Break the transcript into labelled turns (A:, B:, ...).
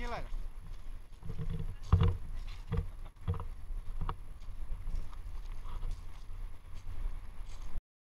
A: сделали.